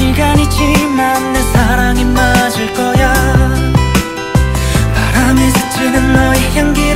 시간이지만 내 너에게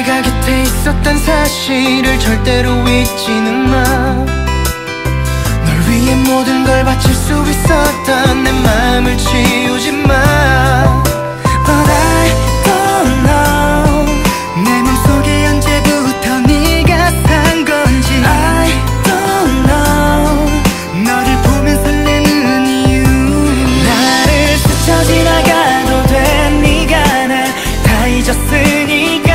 내가 곁에 있었단 사실을 절대로 잊지는 마널 위해 모든 걸 바칠 수 있었던 내 마음을 치우지 마. But I don't know. 내 맘속에 언제부터 네가 산 건지. I don't know. 너를 보면 설레는 이유 나를 스쳐 지나가도 돼 네가 날 다 잊었으니까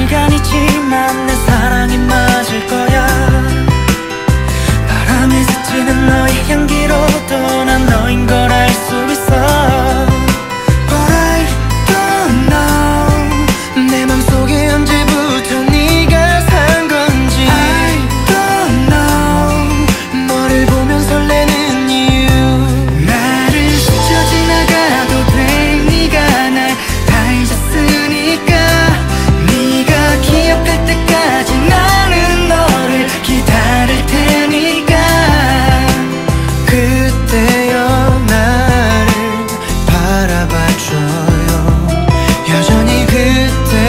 시간이지만 내 사랑이 it